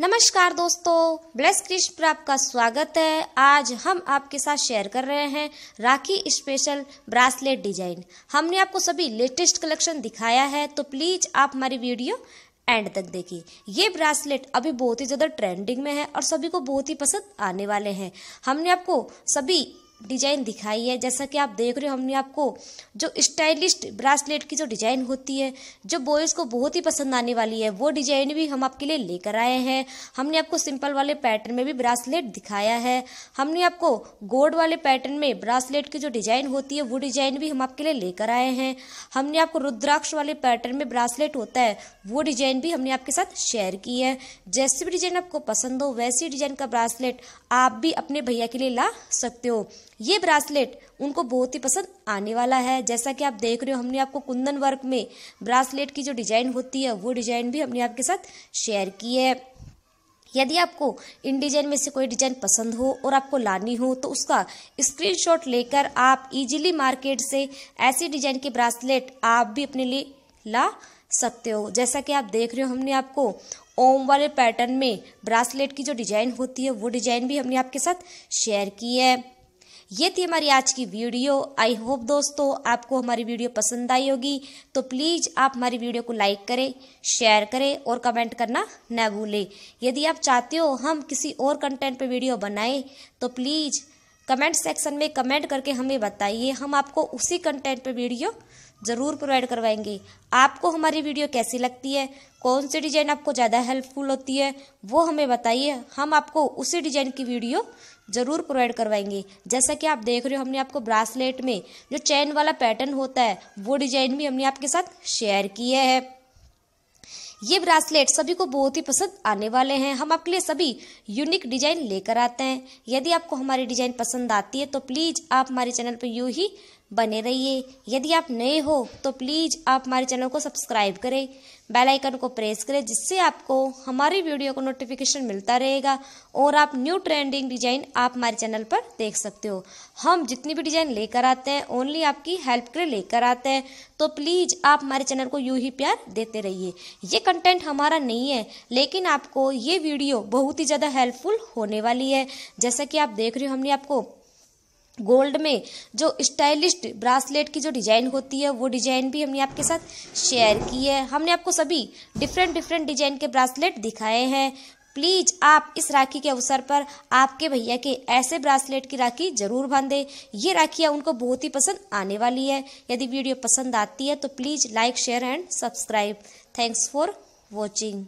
नमस्कार दोस्तों ब्लेस कृष्ण पर आपका स्वागत है। आज हम आपके साथ शेयर कर रहे हैं राखी स्पेशल ब्रासलेट डिज़ाइन हमने आपको सभी लेटेस्ट कलेक्शन दिखाया है तो प्लीज़ आप हमारी वीडियो एंड तक देखिए। ये ब्रासलेट अभी बहुत ही ज़्यादा ट्रेंडिंग में है और सभी को बहुत ही पसंद आने वाले हैं। हमने आपको सभी डिज़ाइन दिखाई है। जैसा कि आप देख रहे हो, हमने आपको जो स्टाइलिश ब्रासलेट की जो डिज़ाइन होती है, जो बॉयज़ को बहुत ही पसंद आने वाली है, वो डिज़ाइन भी हम आपके लिए लेकर आए हैं। हमने आपको सिंपल वाले पैटर्न में भी ब्रासलेट दिखाया है। हमने आपको गोल्ड वाले पैटर्न में ब्रासलेट की जो डिज़ाइन होती है, वो डिज़ाइन भी हम आपके लिए लेकर आए हैं। हमने आपको रुद्राक्ष वाले पैटर्न में ब्रासलेट होता है, वो डिज़ाइन भी हमने आपके साथ शेयर की है। जैसी भी डिज़ाइन आपको पसंद हो, वैसी डिज़ाइन का ब्रासलेट आप भी अपने भैया के लिए ला सकते हो। ये ब्रासलेट उनको बहुत ही पसंद आने वाला है। जैसा कि आप देख रहे हो, हमने आपको कुंदन वर्क में ब्रासलेट की जो डिज़ाइन होती है, वो डिज़ाइन भी हमने आपके साथ शेयर की है। यदि आपको इन डिज़ाइन में से कोई डिज़ाइन पसंद हो और आपको लानी हो तो उसका स्क्रीनशॉट लेकर आप इजीली मार्केट से ऐसी डिज़ाइन के ब्रासलेट आप भी अपने लिए ला सकते हो। जैसा कि आप देख रहे हो, हमने आपको ओम वाले पैटर्न में ब्रासलेट की जो डिज़ाइन होती है, वो डिज़ाइन भी हमने आपके साथ शेयर की है। ये थी हमारी आज की वीडियो। आई होप दोस्तों आपको हमारी वीडियो पसंद आई होगी। तो प्लीज़ आप हमारी वीडियो को लाइक करें शेयर करें और कमेंट करना न भूलें। यदि आप चाहते हो हम किसी और कंटेंट पर वीडियो बनाएँ तो प्लीज़ कमेंट सेक्शन में कमेंट करके हमें बताइए। हम आपको उसी कंटेंट पर वीडियो ज़रूर प्रोवाइड करवाएँगे। आपको हमारी वीडियो कैसी लगती है? कौन सी डिज़ाइन आपको ज़्यादा हेल्पफुल होती है? वो हमें बताइए। हम आपको उसी डिज़ाइन की वीडियो ज़रूर प्रोवाइड करवाएँगे। जैसा कि आप देख रहे हो, हमने आपको ब्रासलेट में जो चैन वाला पैटर्न होता है, वो डिज़ाइन भी हमने आपके साथ शेयर किया है। ये ब्रासलेट सभी को बहुत ही पसंद आने वाले हैं। हम आपके लिए सभी यूनिक डिज़ाइन लेकर आते हैं। यदि आपको हमारी डिज़ाइन पसंद आती है तो प्लीज़ आप हमारे चैनल पर यूँ ही बने रहिए। यदि आप नए हो तो प्लीज़ आप हमारे चैनल को सब्सक्राइब करें, बेल आइकन को प्रेस करें, जिससे आपको हमारी वीडियो को नोटिफिकेशन मिलता रहेगा और आप न्यू ट्रेंडिंग डिज़ाइन आप हमारे चैनल पर देख सकते हो। हम जितनी भी डिज़ाइन लेकर आते हैं ओनली आपकी हेल्प के लिए लेकर आते हैं। तो प्लीज़ आप हमारे चैनल को यूँ ही प्यार देते रहिए। ये कंटेंट हमारा नहीं है, लेकिन आपको ये वीडियो बहुत ही ज़्यादा हेल्पफुल होने वाली है। जैसा कि आप देख रहे हो, हमने आपको गोल्ड में जो स्टाइलिस्ट ब्रासलेट की जो डिज़ाइन होती है, वो डिज़ाइन भी हमने आपके साथ शेयर की है। हमने आपको सभी डिफरेंट डिफरेंट डिज़ाइन के ब्रासलेट दिखाए हैं। प्लीज़ आप इस राखी के अवसर पर आपके भैया के ऐसे ब्रासलेट की राखी ज़रूर बांधे। ये राखियाँ उनको बहुत ही पसंद आने वाली है। यदि वीडियो पसंद आती है तो please like share and subscribe thanks for watching